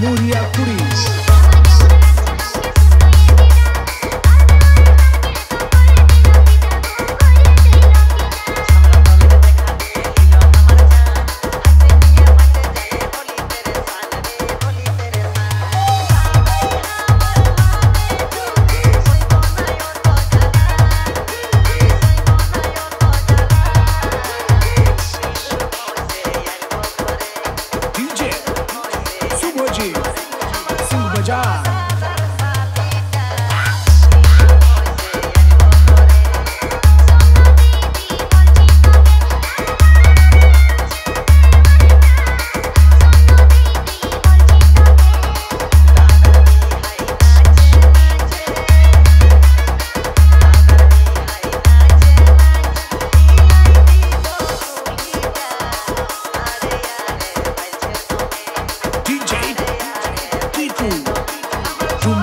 Muriacuris.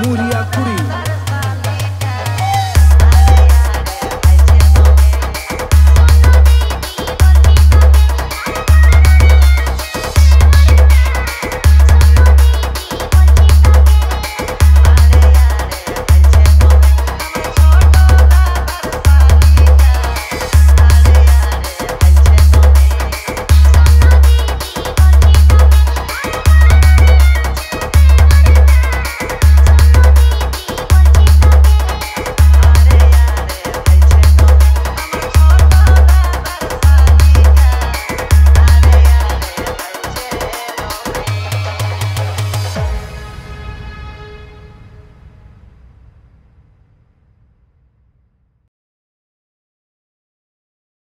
Muria